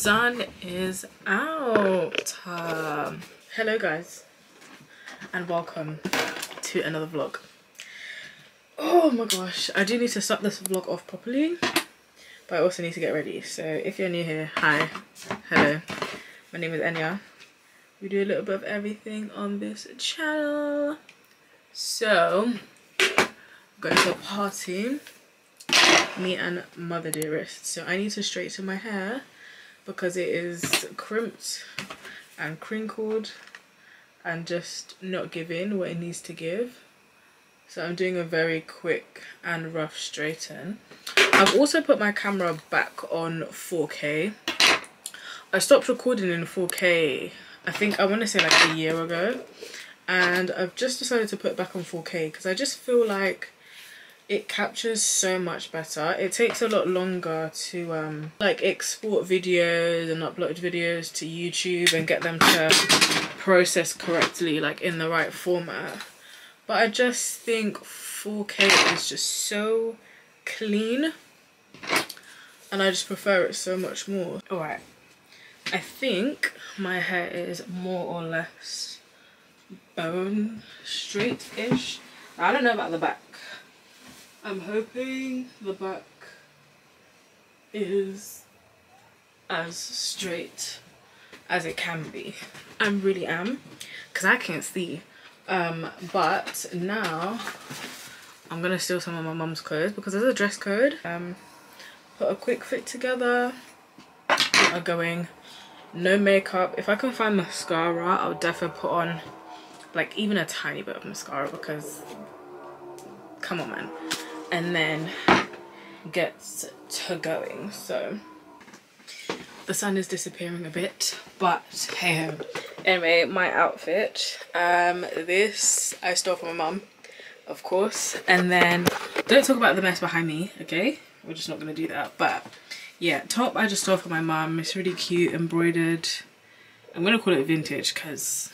sun is out. Um, hello guys and welcome to another vlog. Oh my gosh i do need to start this vlog off properly but i also need to get ready. So if you're new here hi hello. My name is enya. We do a little bit of everything on this channel. So going to a party. Me and mother dearest so i need to straighten my hair because it is crimped and crinkled and just not giving what it needs to give. So i'm doing a very quick and rough straighten. I've also put my camera back on 4k i stopped recording in 4k i think i want to say like a year ago. And i've just decided to put it back on 4k because i just feel like it captures so much better. It takes a lot longer to um like export videos and upload videos to youtube and get them to process correctly like in the right format. But i just think 4k is just so clean and i just prefer it so much more. All right i think my hair is more or less bone straight-ish. I don't know about the back I'm hoping the back is as straight as it can be. I really am because I can't see. Um, but now I'm gonna steal some of my mum's clothes because there's a dress code. Um, put a quick fit together. Are going no makeup. If I can find mascara, I'll definitely put on like even a tiny bit of mascara because come on man and then gets to going. So the sun is disappearing a bit but hey anyway my outfit um this i stole from my mum of course. And then don't talk about the mess behind me okay? We're just not gonna do that but yeah top i just stole from my mum. It's really cute embroidered. I'm gonna call it vintage because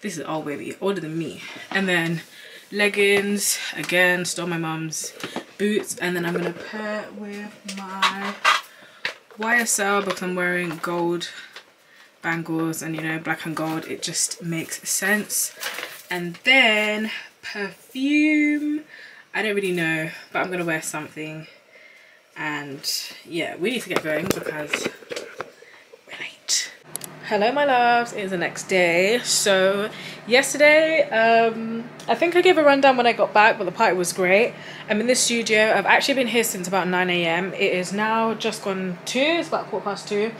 this is all baby older than me. And then leggings again stole my mum's boots and then i'm gonna pair with my ysl because i'm wearing gold bangles and you know black and gold. It just makes sense. And then perfume. I don't really know but i'm gonna wear something. And yeah we need to get going because hello my loves. It's the next day. So yesterday um i think i gave a rundown when i got back but the party was great. I'm in the studio. I've actually been here since about 9 a.m it is now just gone two it's about quarter past two.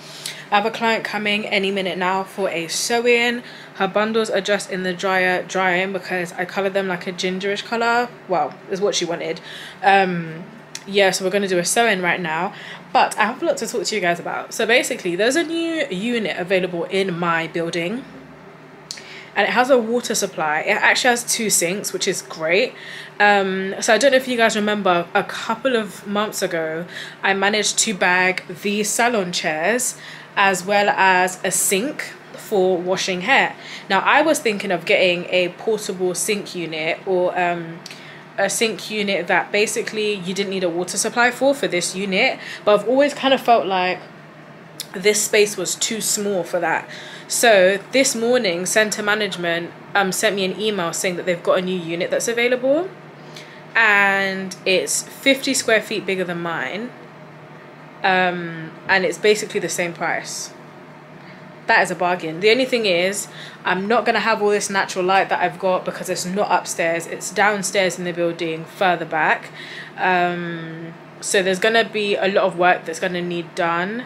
I have a client coming any minute now for a sew-in her bundles are just in the dryer drying because i colored them like a gingerish color. Well is what she wanted. Um yeah so we're going to do a sew-in right now but i have a lot to talk to you guys about so basically there's a new unit available in my building. And it has a water supply. It actually has two sinks which is great. Um, so i don't know if you guys remember a couple of months ago i managed to bag these salon chairs as well as a sink for washing hair. Now i was thinking of getting a portable sink unit or um, a sink unit that basically you didn't need a water supply for for this unit. But i've always kind of felt like this space was too small for that. So this morning, center management um, sent me an email saying that they've got a new unit that's available, and it's 50 square feet bigger than mine, um, and it's basically the same price. That is a bargain. The only thing is, I'm not gonna have all this natural light that I've got because it's not upstairs. It's downstairs in the building, further back. Um, so there's gonna be a lot of work that's gonna need done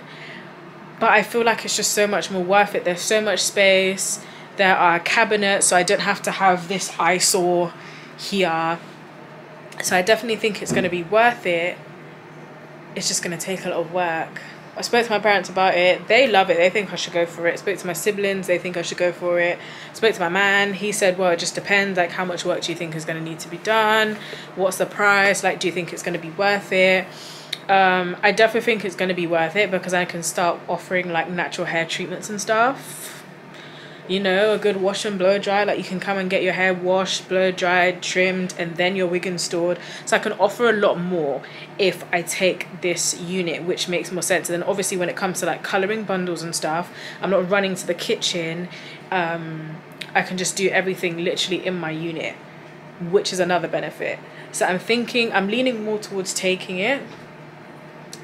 but I feel like it's just so much more worth it. There's so much space. There are cabinets, so I don't have to have this eyesore here. So I definitely think it's going to be worth it. It's just going to take a lot of work. I spoke to my parents about it. They love it. They think I should go for it. spoke to my siblings. They think I should go for it. spoke to my man. He said, well, it just depends. Like, how much work do you think is going to need to be done? What's the price? Like, do you think it's going to be worth it? um, I definitely think it's going to be worth it because I can start offering like natural hair treatments and stuff. You know, a good wash and blow dry. Like you can come and get your hair washed, blow dried, trimmed, and then your wig installed. So I can offer a lot more if I take this unit, which makes more sense. And then obviously when it comes to like colouring bundles and stuff, I'm not running to the kitchen. Um, I can just do everything literally in my unit, which is another benefit. So I'm thinking, I'm leaning more towards taking it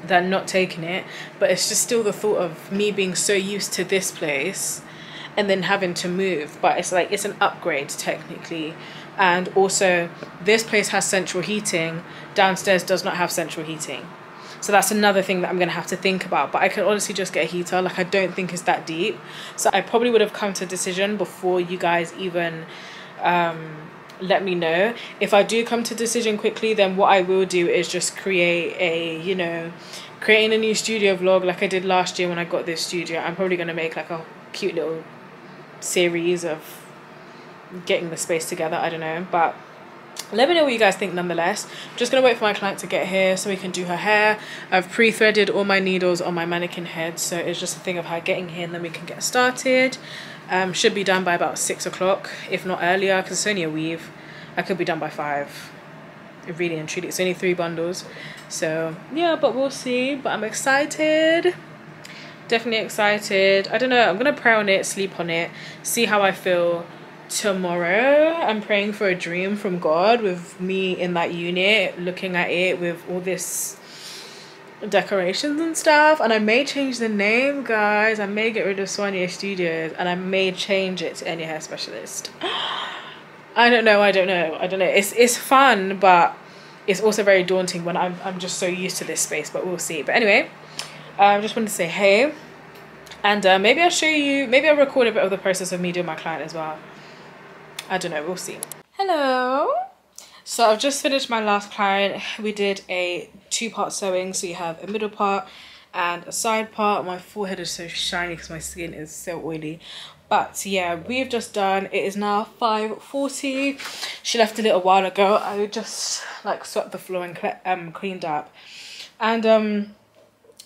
than not taking it. But it's just still the thought of me being so used to this place and then having to move. But it's like, it's an upgrade technically. And also, this place has central heating, downstairs does not have central heating. So that's another thing that I'm gonna have to think about. But I could honestly just get a heater. Like I don't think it's that deep. So I probably would have come to a decision before you guys even um, let me know. If I do come to decision quickly, then what I will do is just create a, you know, creating a new studio vlog like I did last year when I got this studio. I'm probably gonna make like a cute little series of getting the space together. I don't know, but let me know what you guys think nonetheless. I'm just gonna wait for my client to get here so we can do her hair. I've pre-threaded all my needles on my mannequin head so it's just a thing of her getting here and then we can get started. Um, should be done by about six o'clock if not earlier because it's only a weave. I could be done by five really and truly. It's only three bundles. So yeah but we'll see but i'm excited definitely excited. I don't know i'm gonna pray on it sleep on it see how i feel tomorrow. I'm praying for a dream from god with me in that unit looking at it with all this decorations and stuff. And i may change the name guys. I may get rid of Soigné studios and i may change it to Enya Hair Specialist. I don't know i don't know i don't know. It's it's fun but it's also very daunting when i'm, I'm just so used to this space but we'll see. But anyway i um, just wanted to say hey and uh, maybe i'll show you maybe i'll record a bit of the process of me doing my client as well I don't know, we'll see. Hello. So I've just finished my last client. We did a two-part sew-in. So you have a middle part and a side part. My forehead is so shiny because my skin is so oily. But yeah, we've just done, it is now 5.40. She left a little while ago. I just like swept the floor and um, cleaned up. And um,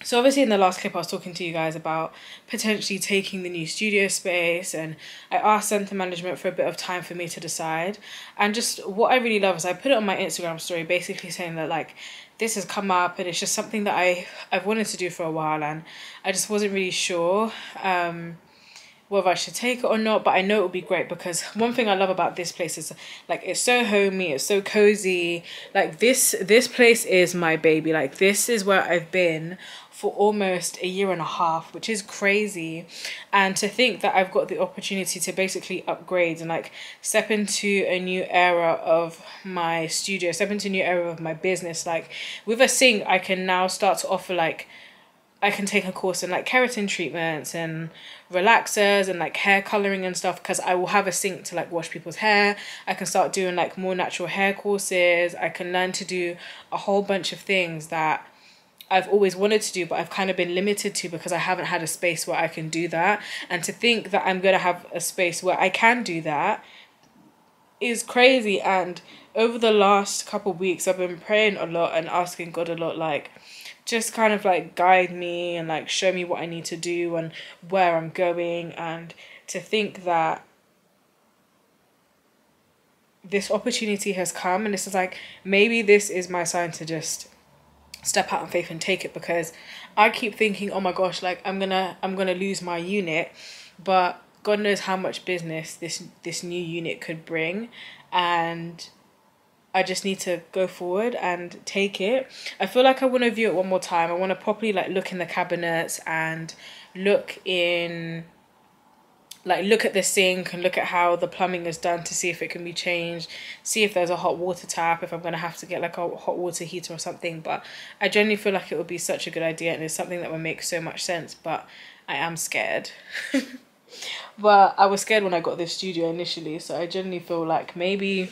so obviously in the last clip I was talking to you guys about potentially taking the new studio space and I asked center management for a bit of time for me to decide and just what I really love is I put it on my Instagram story basically saying that like this has come up and it's just something that I I've wanted to do for a while and I just wasn't really sure um whether I should take it or not, but I know it will be great because one thing I love about this place is like it's so homey, it's so cozy. Like this this place is my baby. Like this is where I've been for almost a year and a half, which is crazy. And to think that I've got the opportunity to basically upgrade and like step into a new era of my studio, step into a new era of my business. Like with a sink, I can now start to offer like I can take a course in like keratin treatments and relaxers and like hair coloring and stuff because I will have a sink to like wash people's hair. I can start doing like more natural hair courses. I can learn to do a whole bunch of things that I've always wanted to do, but I've kind of been limited to because I haven't had a space where I can do that. And to think that I'm going to have a space where I can do that is crazy. And over the last couple weeks, I've been praying a lot and asking God a lot, like, just kind of like guide me and like show me what I need to do and where I'm going. And to think that this opportunity has come and this is like, maybe this is my sign to just step out on faith and take it because I keep thinking, oh my gosh, like I'm gonna I'm gonna lose my unit, but God knows how much business this this new unit could bring, and I just need to go forward and take it. I feel like I want to view it one more time. I want to properly like look in the cabinets and look in like look at the sink and look at how the plumbing is done to see if it can be changed. See if there's a hot water tap if i'm going to have to get like a hot water heater or something. But i genuinely feel like it would be such a good idea and it's something that would make so much sense but i am scared. But i was scared when i got this studio initially so i genuinely feel like maybe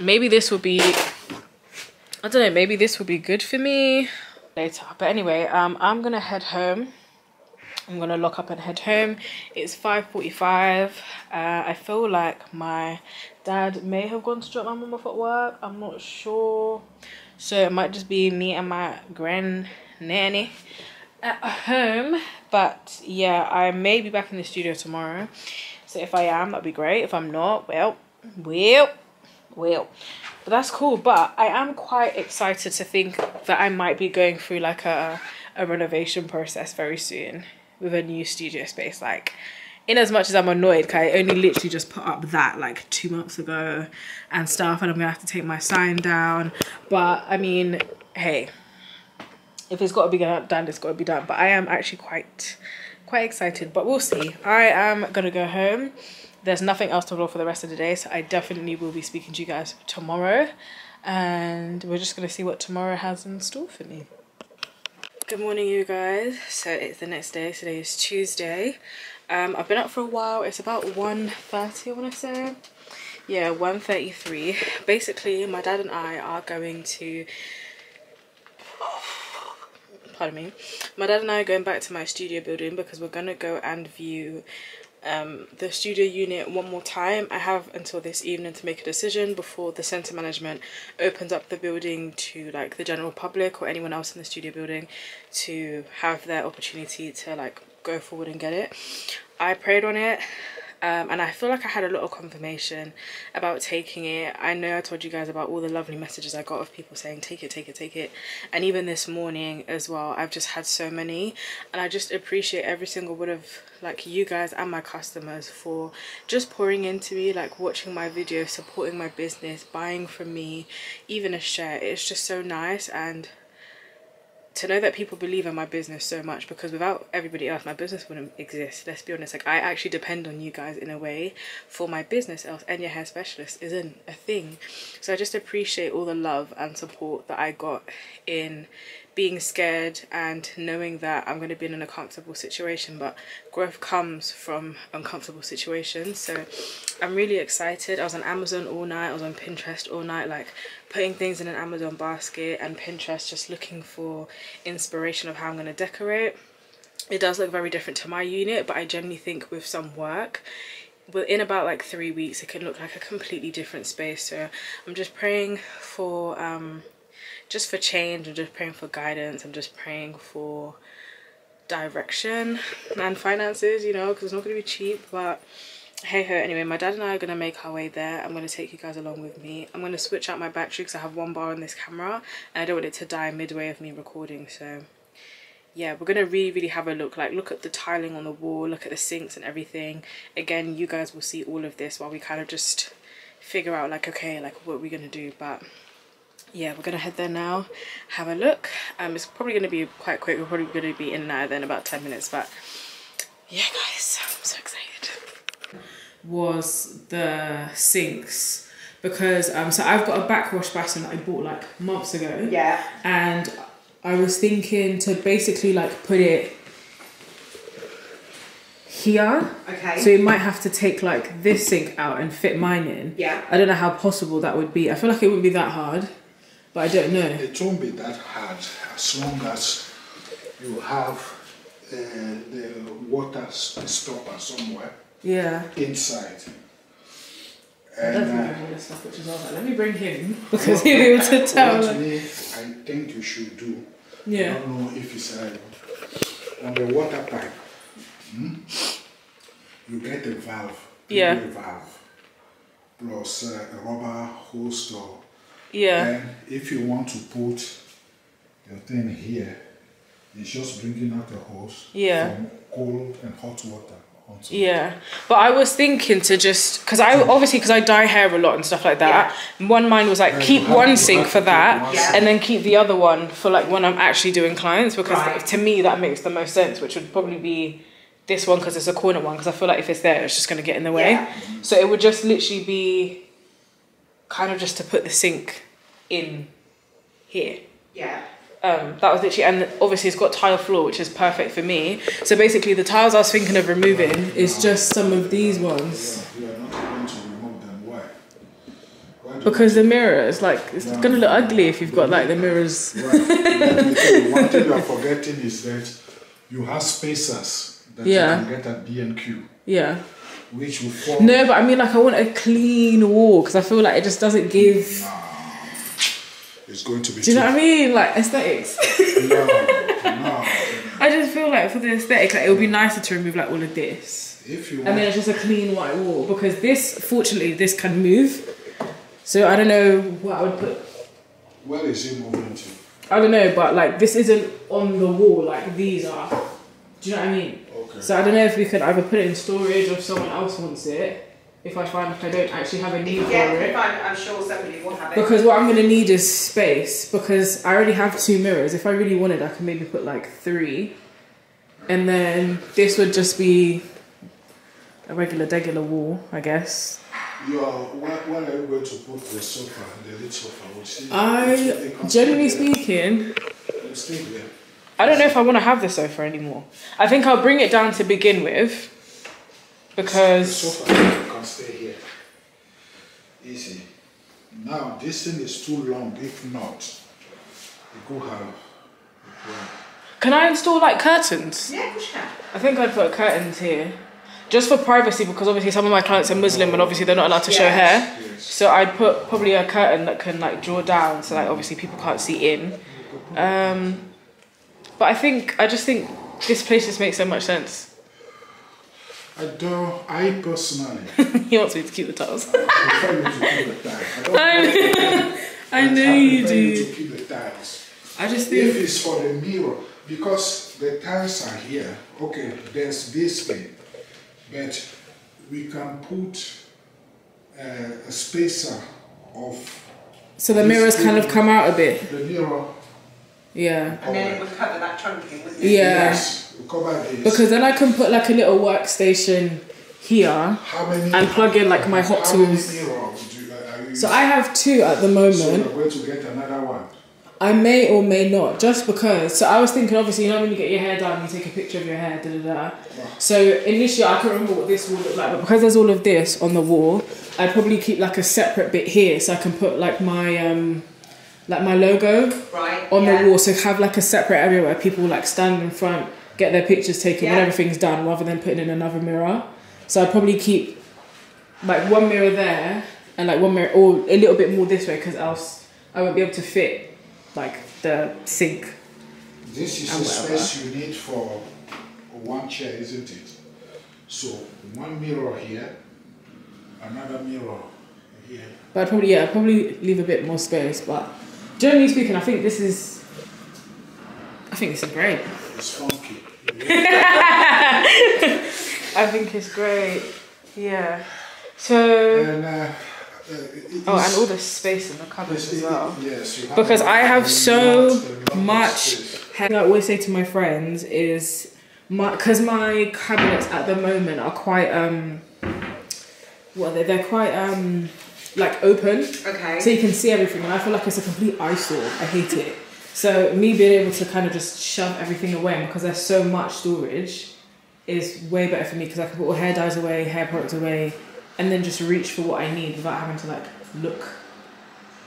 maybe this will be i don't know maybe this will be good for me later. But anyway um i'm gonna head home I'm gonna lock up and head home. It's 5.45. Uh, I feel like my dad may have gone to drop my mum off at work. I'm not sure. So it might just be me and my grand nanny at home. But yeah, I may be back in the studio tomorrow. So if I am, that'd be great. If I'm not, well, well, well. But that's cool. But I am quite excited to think that I might be going through like a, a renovation process very soon with a new studio space. Like, in as much as I'm annoyed, I only literally just put up that like two months ago and stuff, and I'm gonna have to take my sign down. But I mean, hey, if it's got to be done, it's got to be done. But I am actually quite, quite excited. But we'll see. I am gonna go home. There's nothing else to vlog for the rest of the day, so I definitely will be speaking to you guys tomorrow, and we're just gonna see what tomorrow has in store for me. Good morning, you guys. So it's the next day. Today is Tuesday. Um, I've been up for a while. It's about 1.30, I want to say. Yeah, 1.33. Basically, my dad and I are going to pardon me my dad and i are going back to my studio building because we're gonna go and view um, the studio unit one more time. I have until this evening to make a decision before the center management opens up the building to like the general public or anyone else in the studio building to have their opportunity to like go forward and get it. I prayed on it um, and I feel like I had a lot of confirmation about taking it. I know I told you guys about all the lovely messages I got of people saying take it, take it, take it. And even this morning as well, I've just had so many. And I just appreciate every single one of like you guys and my customers for just pouring into me, like watching my videos, supporting my business, buying from me, even a share. It's just so nice and to know that people believe in my business so much because without everybody else my business wouldn't exist let's be honest. Like i actually depend on you guys in a way for my business else Enya Hair Specialist isn't a thing. So i just appreciate all the love and support that i got in being scared and knowing that I'm going to be in an uncomfortable situation but growth comes from uncomfortable situations. So I'm really excited. I was on Amazon all night I was on Pinterest all night like putting things in an Amazon basket and Pinterest just looking for inspiration of how I'm going to decorate. It does look very different to my unit but I generally think with some work within about like three weeks it can look like a completely different space. So I'm just praying for um just for change I'm just praying for guidance I'm just praying for direction and finances you know because it's not going to be cheap but hey ho anyway my dad and I are going to make our way there. I'm going to take you guys along with me. I'm going to switch out my battery because I have one bar on this camera and I don't want it to die midway of me recording so yeah we're gonna really really have a look. Like look at the tiling on the wall look at the sinks and everything. Again you guys will see all of this while we kind of just figure out like okay like what we're gonna do? But yeah we're gonna head there now have a look. Um it's probably gonna be quite quick. We're probably gonna be in out in about 10 minutes but yeah guys i'm so excited was the sinks because um so i've got a backwash basin that i bought like months ago yeah and i was thinking to basically like put it here. Okay. So you might have to take like this sink out and fit mine in. Yeah. I don't know how possible that would be. I feel like it wouldn't be that hard but I don't know. It won't be that hard as long as you have uh, the water stopper somewhere Yeah. inside. And, And uh, stuff, which is all right. Let me bring him because he'll be able to tell. what me, I think you should do. Yeah. I don't know if it's uh, on the water pipe. hmm, You get a valve. Yeah. A valve plus uh, a rubber hose or Yeah. Then, if you want to put your thing here, it's just bringing out the hose Yeah. from cold and hot water Yeah, but I was thinking to just because I hmm. obviously because I dye hair a lot and stuff like that. One mind was like keep one sink for that, Yeah. and then keep the other one for like when I'm actually doing clients because Right. to me that makes the most sense. Which would probably be this one because it's a corner one because I feel like if it's there it's just gonna get in the way. Yeah. So it would just literally be kind of just to put the sink in here. Yeah. Um, that was literally, and obviously it's got tile floor, which is perfect for me. So basically, the tiles I was thinking of removing is just some of these ones them. Why? Because the mirror. mirrors, like, it's gonna look ugly if you've got like the mirrors. right. You, one thing you are forgetting is that you have spacers that Yeah. you can get at B&Q, Yeah. which will form. No, but I mean, like, I want a clean wall because I feel like it just doesn't give. It's going to be Do you know what I mean? Like aesthetics. No, no. I I just feel like for the aesthetic, like, it would be nicer to remove like all of this. If you want. And then it's just a clean white wall because this, fortunately, this can move. So I don't know what I would put. where is it moving to? I don't know, but like this isn't on the wall like these are. Do you know what I mean? Okay. So I don't know if we could either put it in storage or if someone else wants it. If I find like I don't actually have a need Yeah, for it. I'm, I'm sure somebody will have it. Because what I'm gonna need is space because I already have two mirrors. If I really wanted, I could maybe put like three, and then this would just be a regular, regular wall, I guess. You are, where, where are you going to put the sofa, the little sofa? We'll see. I, It generally speaking, stay there. I don't know if I want to have the sofa anymore. I think I'll bring it down to begin with The because sofa can stay here. Easy. Now, this thing is too long. If not, you could have. can I install like curtains? Yeah, of course you can. I think I'd put curtains here, just for privacy because obviously some of my clients are Muslim and obviously they're not allowed to show hair. Yes. So I'd put probably a curtain that can like draw down, so like obviously people can't see in. Um, but I think I just think this place just makes so much sense. I don't, I personally he wants me to keep the tiles. prefer you to keep the tiles. I I know you do. to keep the tiles. I just think If it's for the mirror, because the tiles are here, okay, there's this thing, but we can put uh, a spacer of so the mirrors kind of come out a bit. the mirror. Yeah. And then it would cover that trunking, wouldn't it? Yeah. Yes, we cover this. Because then I can put like a little workstation here how many and plug in like my hot how tools. mirrors do you, are So I have two at the so moment. you're going to get another one. I may or may not, just because. So I was thinking, obviously, you know, when you get your hair done, you take a picture of your hair, da da da. So initially, I couldn't remember what this wall looked like, but because there's all of this on the wall, I'd probably keep like a separate bit here, so I can put like my um, like my logo Right. on yeah. the wall, so have like a separate area where people like stand in front, get their pictures taken when Yeah. everything's done, rather than putting in another mirror. So I'd probably keep like one mirror there and like one mirror, or a little bit more this way, because else I won't be able to fit like the sink. This is the space you need for one chair, isn't it? So one mirror here, another mirror here. But I'd probably yeah, I'd probably leave a bit more space. But generally speaking, I think this is. I think this is great. It's funky. I think it's great. Yeah. So. And uh, uh, Oh, and all the space in the cupboards as it- well. Yes, you have because I have so lot much. I always say to my friends is, my because my cabinets at the moment are quite um, well they're, they're quite um like open, Okay. so you can see everything, and I feel like it's a complete eyesore. I hate it. So me being able to kind of just shove everything away because there's so much storage is way better for me because I can put all hair dyes away, hair products away, and then just reach for what I need without having to like look.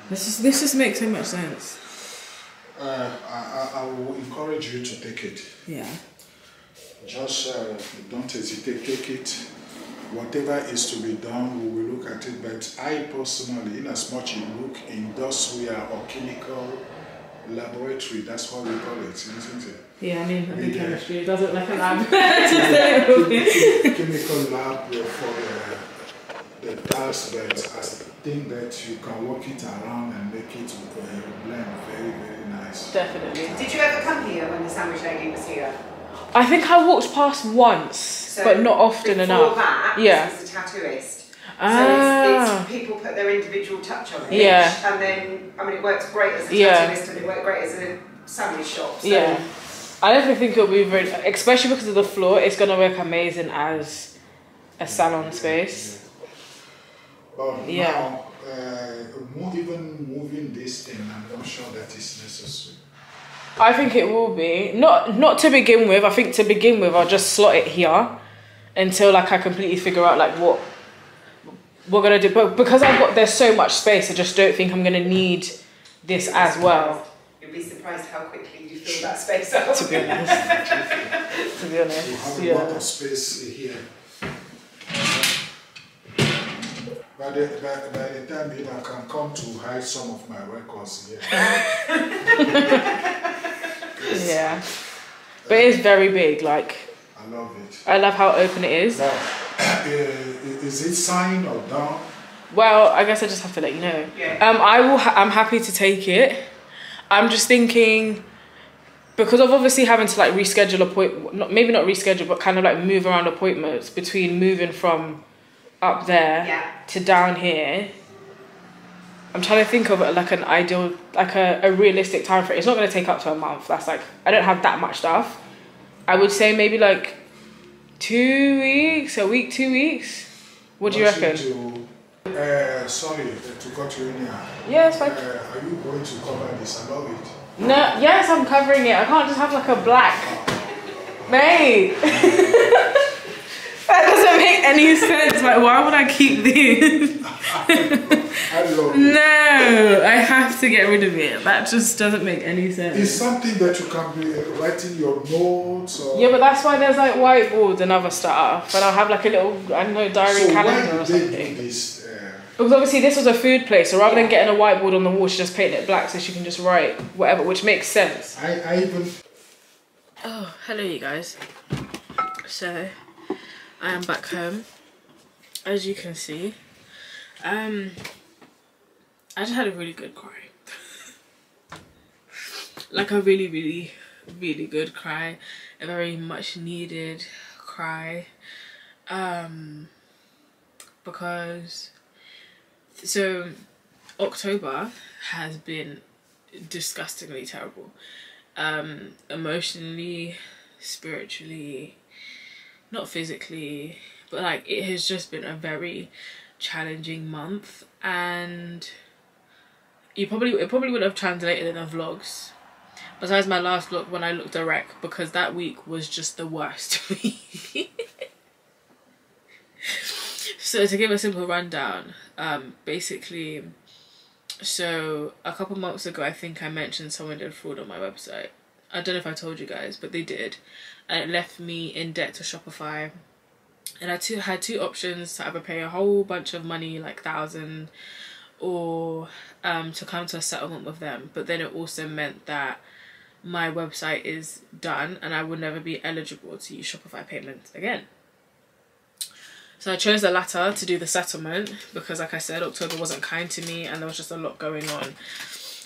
This just this just makes so much sense. Uh, I, I, I will encourage you to take it. Yeah. Just uh, don't hesitate, take it. Whatever is to be done, we will look at it. But I personally, in as much you look industrial or chemical laboratory, that's what we call it, isn't it? Yeah, I mean, I think Yeah. chemistry it does look like a lab. Just a little bit. chemical lab for the, the dust, but I think that you can work it around and make it uh, blend very, very nice. Definitely. Did you ever come here when the sandwich lady was here? I think I walked past once, So but not often enough. that, Yeah. this was a tattooist. Ah. So it's, it's people put their individual touch on it. Yeah. And then, I mean, it works great as a Yeah. tattooist and it worked great as a sandwich shop. So Yeah. I definitely think it'll be very, especially because of the floor, it's gonna work amazing as a salon space. But Yeah. now, uh, move, even moving this thing, I'm not sure that is necessary. I think it will be not not to begin with. I think to begin with, I'll just slot it here until like I completely figure out like what we're gonna do. But because I've got there's so much space, I just don't think I'm gonna need this as well. You'll be surprised how quickly you fill that space up. To be honest, to be honest, a lot yeah. space here. By the, by, by the time if I can come to hide some of my records here. Yeah. But it is very big. Like I love it. I love how open it is. Now, uh, is it signed or down? Well, I guess I just have to let you know. Yeah. Um, I will. Ha- I'm happy to take it. I'm just thinking because of obviously having to like reschedule appoint, not maybe not reschedule, but kind of like move around appointments between moving from up there Yeah. to down here. I'm trying to think of it like an ideal, like a, a realistic time frame. It's not going to take up to a month. That's like I don't have that much stuff. I would say maybe like two weeks, a week, two weeks. What do you reckon? To, uh, sorry uh, to cut you in here. Yeah, it's fine. Uh, are you going to cover this? I love it. No, yes, I'm covering it. I can't just have like a black. Mate. that doesn't make any sense. Like, why would I keep love no, I have to get rid of it. That just doesn't make any sense. It's something that you can be writing your notes or. Yeah, but that's why there's like whiteboards and other stuff. And I'll have like a little, I don't know, diary so why calendar or something. this? Uh, Because obviously this was a food place, so rather than getting a whiteboard on the wall, she just painted it black so she can just write whatever, which makes sense. I, I even Oh, hello you guys. So, I am back home. As you can see, um, I just had a really good cry. like a really, really, really good cry. A very much needed cry. Um, because, so, October has been disgustingly terrible um emotionally spiritually not physically but like it has just been a very challenging month and you probably it probably would have translated in the vlogs. Besides my last look when i looked direct because that week was just the worst so to give a simple rundown um basically so a couple months ago i think i mentioned someone did fraud on my website. I don't know if i told you guys but they did and it left me in debt to shopify. And i two, had two options to either pay a whole bunch of money like thousand or um, to come to a settlement with them. But then it also meant that my website is done and i would never be eligible to use shopify payments again. So I chose the latter to do the settlement because, like I said, October wasn't kind to me and there was just a lot going on.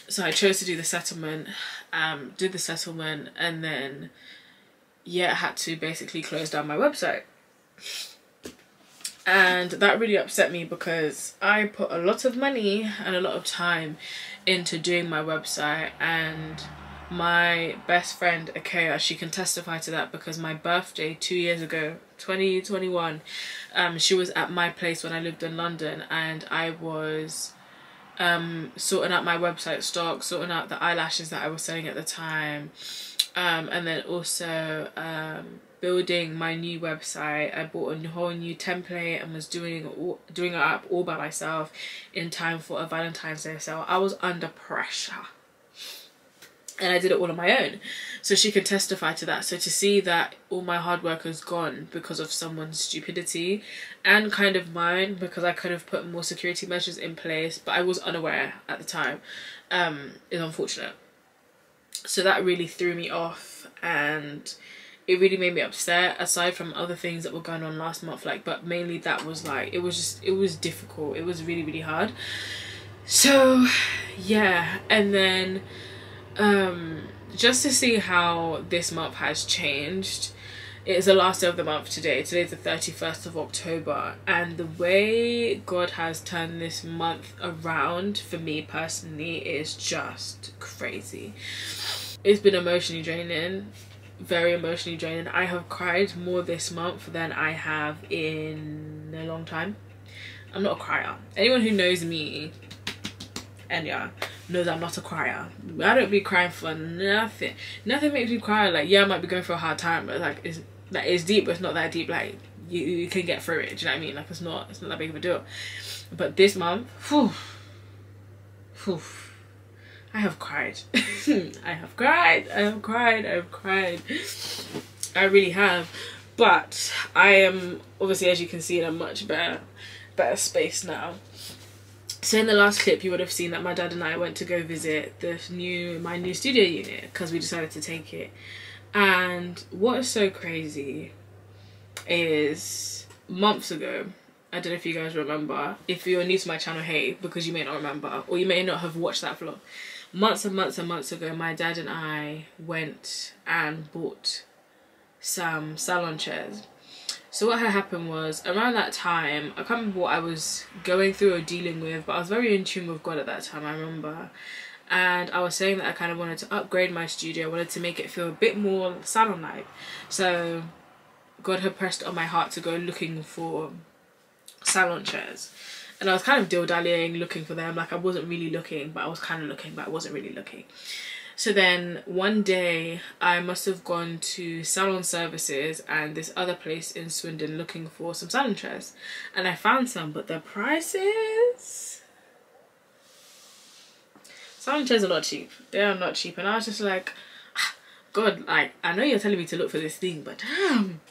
So I chose to do the settlement, um, did the settlement, and then, yeah, I had to basically close down my website. And that really upset me because I put a lot of money and a lot of time into doing my website and my best friend Akea, she can testify to that because my birthday two years ago, 2021, um, she was at my place when I lived in London and I was um, sorting out my website stock, sorting out the eyelashes that I was selling at the time, um, and then also um, building my new website. I bought a whole new template and was doing all, doing it up all by myself in time for a Valentine's Day sale. I was under pressure and I did it all on my own. So she could testify to that. So to see that all my hard work has gone because of someone's stupidity and kind of mine because I could have put more security measures in place, but I was unaware at the time, um, is unfortunate. So that really threw me off and it really made me upset aside from other things that were going on last month like but mainly that was like it was just it was difficult. It was really really hard. So yeah and then um just to see how this month has changed it is the last day of the month today today's the 31st of october and the way god has turned this month around for me personally is just crazy it's been emotionally draining very emotionally draining i have cried more this month than i have in a long time i'm not a crier anyone who knows me and yeah knows I'm not a crier. I don't be crying for nothing. Nothing makes me cry. Like yeah, I might be going through a hard time, but like it's like it's deep, but it's not that deep. Like you, you can get through it. Do you know what I mean? Like it's not it's not that big of a deal. But this month, whew, whew, I have cried. I have cried. I have cried. I have cried. I really have. But I am obviously, as you can see, in a much better better space now. So in the last clip, you would have seen that my dad and I went to go visit the new my new studio unit because we decided to take it. And what is so crazy is months ago, I don't know if you guys remember. If you're new to my channel, hey, because you may not remember, or you may not have watched that vlog. Months and months and months ago, my dad and I went and bought some salon chairs. So what had happened was around that time, I can't remember what I was going through or dealing with, but I was very in tune with God at that time, I remember. And I was saying that I kind of wanted to upgrade my studio, I wanted to make it feel a bit more salon-like. So God had pressed on my heart to go looking for salon chairs. And I was kind of deal-dallying, looking for them. Like I wasn't really looking, but I was kind of looking, but I wasn't really looking. So then one day I must have gone to Salon Services and this other place in Swindon looking for some salon chairs. And I found some, but the prices... Salon chairs are not cheap. They are not cheap. And I was just like, ah, God, like, I know you're telling me to look for this thing, but damn.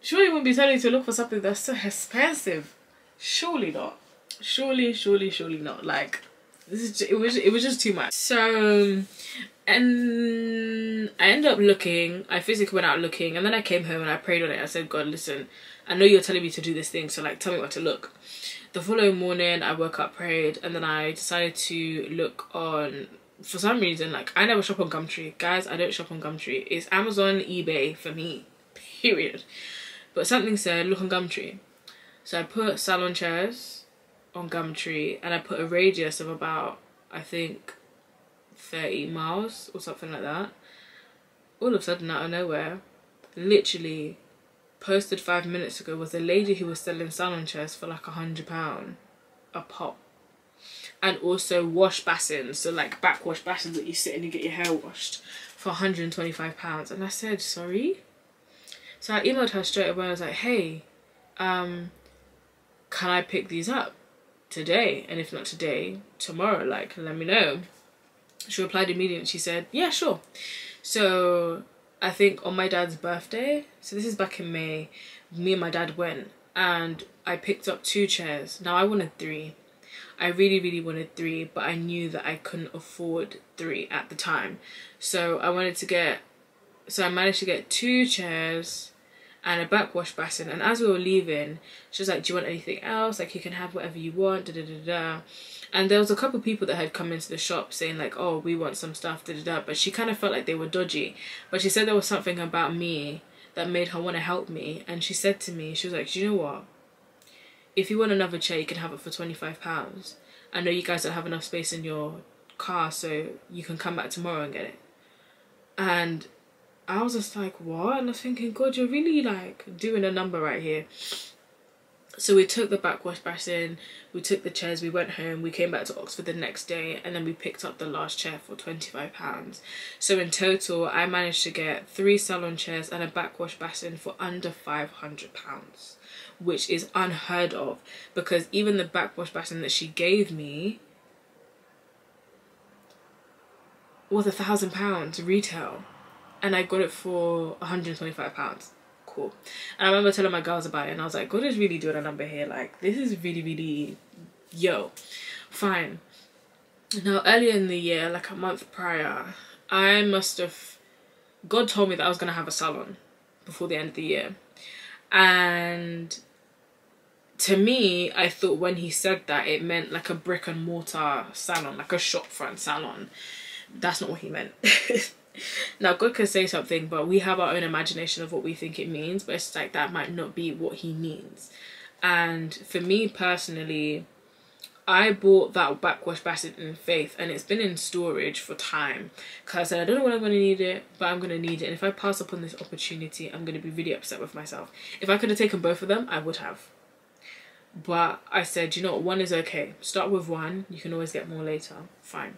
Surely you wouldn't be telling me to look for something that's so expensive. Surely not. Surely, surely, surely not. Like, this is it was it was just too much. So, and I ended up looking. I physically went out looking, and then I came home and I prayed on it. I said, God, listen, I know you're telling me to do this thing, so like, tell me what to look. The following morning, I woke up, prayed, and then I decided to look on. For some reason, like I never shop on Gumtree, guys. I don't shop on Gumtree. It's Amazon, eBay for me. Period. But something said look on Gumtree. So I put salon chairs on Gumtree and I put a radius of about, I think, 30 miles or something like that. All of a sudden, out of nowhere, literally posted five minutes ago was a lady who was selling salon chairs for like a hundred pound a pop and also wash basins so like backwash basins that you sit in and you get your hair washed for 125 pounds and i said sorry so I emailed her straight away. I was like, hey, um, can I pick these up today? And if not today, tomorrow, like, let me know. She replied immediately. She said, yeah, sure. So I think on my dad's birthday, so this is back in May, me and my dad went and I picked up two chairs. Now I wanted three. I really, really wanted three, but I knew that I couldn't afford three at the time. So I wanted to get, so I managed to get two chairs and a backwash basin. And as we were leaving, she was like, "Do you want anything else? Like, you can have whatever you want." Da da da da. And there was a couple of people that had come into the shop saying like, "Oh, we want some stuff." Da da da. But she kind of felt like they were dodgy. But she said there was something about me that made her want to help me. And she said to me, she was like, "Do you know what? If you want another chair, you can have it for twenty five pounds. I know you guys don't have enough space in your car, so you can come back tomorrow and get it." And I was just like, what? And I was thinking, God, you're really like doing a number right here. So we took the backwash basin, we took the chairs, we went home, we came back to Oxford the next day, and then we picked up the last chair for £25. So in total, I managed to get three salon chairs and a backwash basin for under £500, which is unheard of because even the backwash basin that she gave me was a thousand pounds retail and I got it for 125 pounds. Cool. And I remember telling my girls about it and I was like God is really doing a number here. Like this is really really yo fine. Now earlier in the year like a month prior I must have God told me that I was gonna have a salon before the end of the year. And to me I thought when he said that it meant like a brick and mortar salon like a shopfront salon. That's not what he meant now God can say something, but we have our own imagination of what we think it means, but it's like that might not be what he means. And for me personally, I bought that backwash basin in faith and it's been in storage for time because I said I don't know when I'm going to need it but I'm going to need it and if I pass up on this opportunity I'm going to be really upset with myself. If I could have taken both of them I would have. But I said you know one is okay. Start with one you can always get more later. Fine.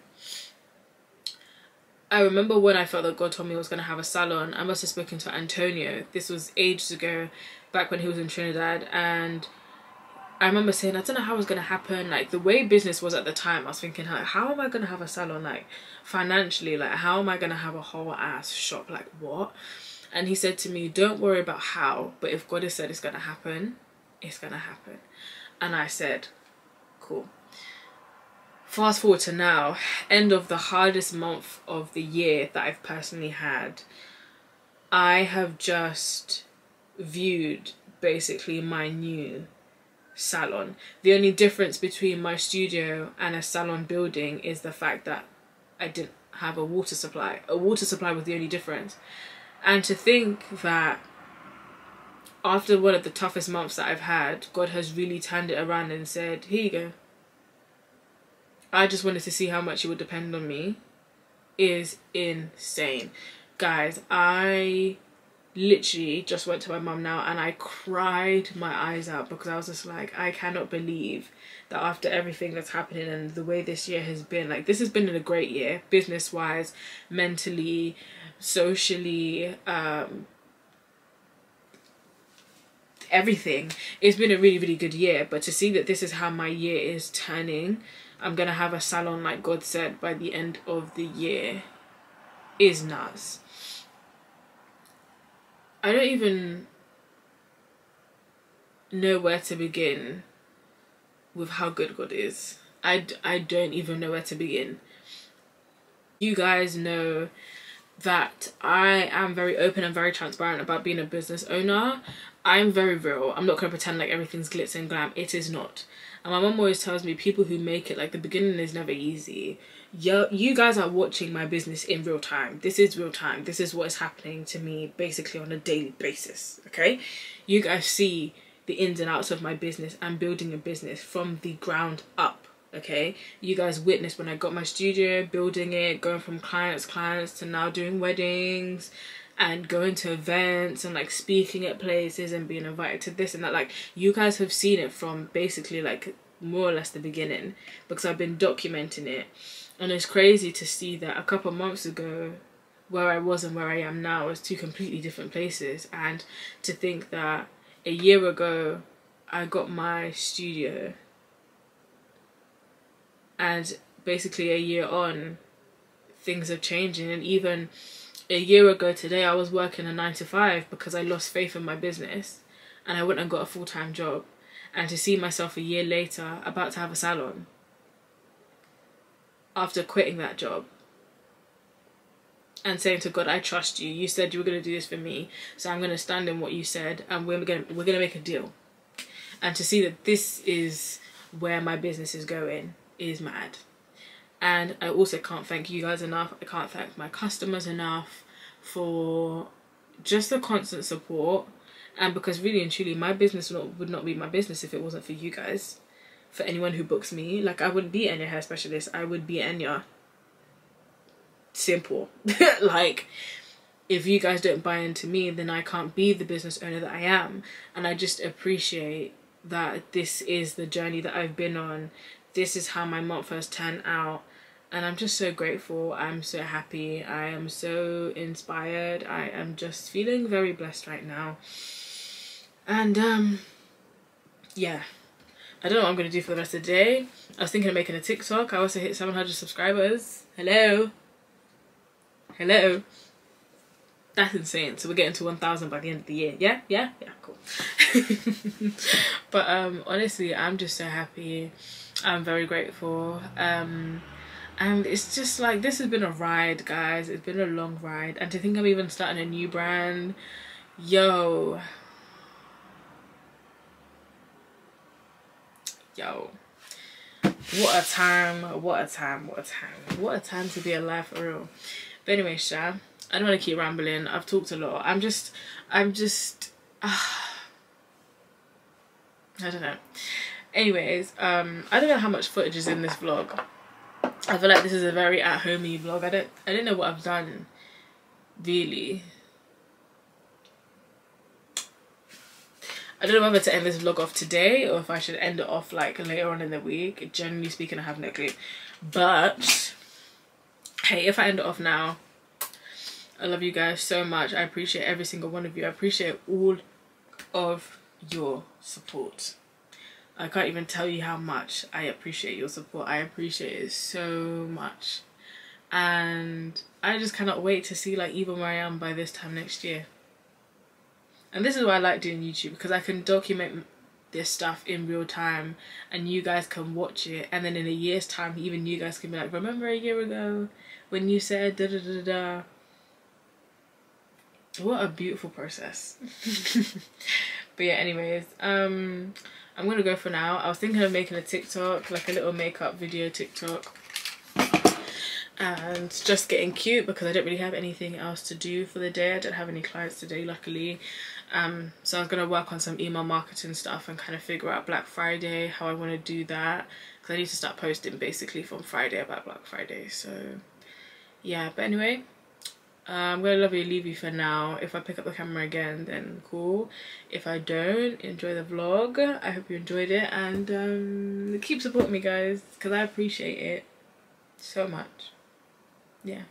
I remember when I felt that God told me I was going to have a salon, I must have spoken to Antonio. This was ages ago, back when he was in Trinidad. And I remember saying, I don't know how it's going to happen. Like, the way business was at the time, I was thinking, like, how am I going to have a salon? Like, financially, like, how am I going to have a whole ass shop? Like, what? And he said to me, don't worry about how, but if God has said it's going to happen, it's going to happen. And I said, cool fast forward to now, end of the hardest month of the year that I've personally had. I have just viewed basically my new salon. The only difference between my studio and a salon building is the fact that I didn't have a water supply. A water supply was the only difference. And to think that after one of the toughest months that I've had, God has really turned it around and said, Here you go. I just wanted to see how much it would depend on me is insane. Guys, I literally just went to my mum now and I cried my eyes out because I was just like, I cannot believe that after everything that's happening and the way this year has been, like this has been a great year, business wise, mentally, socially, um, everything. It's been a really, really good year. But to see that this is how my year is turning, I'm gonna have a salon like God said by the end of the year is nuts. I don't even know where to begin with how good God is. I, I don't even know where to begin. You guys know that I am very open and very transparent about being a business owner. I'm very real. I'm not going to pretend like everything's glitz and glam. It is not. And my mom always tells me people who make it, like the beginning is never easy you, you guys are watching my business in real time. This is real time. This is what is happening to me basically on a daily basis. Okay. You guys see the ins and outs of my business and building a business from the ground up. Okay. You guys witnessed when I got my studio, building it, going from clients, clients to now doing weddings and going to events and like speaking at places and being invited to this and that like you guys have seen it from basically like more or less the beginning because I've been documenting it. And it's crazy to see that a couple months ago where I was and where I am now is two completely different places. And to think that a year ago I got my studio and basically a year on things are changing. And even a year ago today I was working a 9 to 5 because I lost faith in my business and I went and got a full-time job and to see myself a year later about to have a salon after quitting that job and saying to God, I trust you. You said you were going to do this for me, so I'm going to stand in what you said, and we're going to, we're going to make a deal. And to see that this is where my business is going is mad. And I also can't thank you guys enough. I can't thank my customers enough for just the constant support. And because really and truly, my business would not, be my business if it wasn't for you guys for anyone who books me. Like I wouldn't be Enya hair specialist. I would be Enya. Uh, simple. like if you guys don't buy into me, then I can't be the business owner that I am. And I just appreciate that this is the journey that I've been on. This is how my month has turned out. And I'm just so grateful. I'm so happy. I am so inspired. I am just feeling very blessed right now. And um yeah, I don't know what I'm going to do for the rest of the day. I was thinking of making a TikTok. I also hit 700 subscribers. Hello. Hello. That's insane. So we're getting to 1,000 by the end of the year. Yeah? Yeah? Yeah, cool. but um, honestly, I'm just so happy. I'm very grateful. Um, and it's just like, this has been a ride, guys. It's been a long ride. And to think I'm even starting a new brand, yo, yo what a time what a time what a time what a time to be alive for real but anyway sha i don't want to keep rambling i've talked a lot i'm just i'm just uh, i don't know anyways um i don't know how much footage is in this vlog i feel like this is a very at-homey vlog i don't i don't know what i've done really I don't know whether to end this vlog off today or if I should end it off like later on in the week. Generally speaking, I have no clue. But, hey, if I end it off now, I love you guys so much. I appreciate every single one of you. I appreciate all of your support. I can't even tell you how much I appreciate your support. I appreciate it so much. And I just cannot wait to see like even where I am by this time next year. And this is why I like doing YouTube because I can document this stuff in real time and you guys can watch it and then in a year's time even you guys can be like remember a year ago when you said da da da da what a beautiful process but yeah anyways um i'm gonna go for now. I was thinking of making a tiktok like a little makeup video tiktok. And just getting cute because i don't really have anything else to do for the day. I don't have any clients today luckily. Um so i was gonna work on some email marketing stuff and kind of figure out black friday how i want to do that. Because i need to start posting basically from friday about black friday so yeah. But anyway I'm gonna love you leave you for now. If I pick up the camera again, then cool. If I don't, enjoy the vlog. I hope you enjoyed it and um, keep supporting me, guys, because I appreciate it so much. Yeah.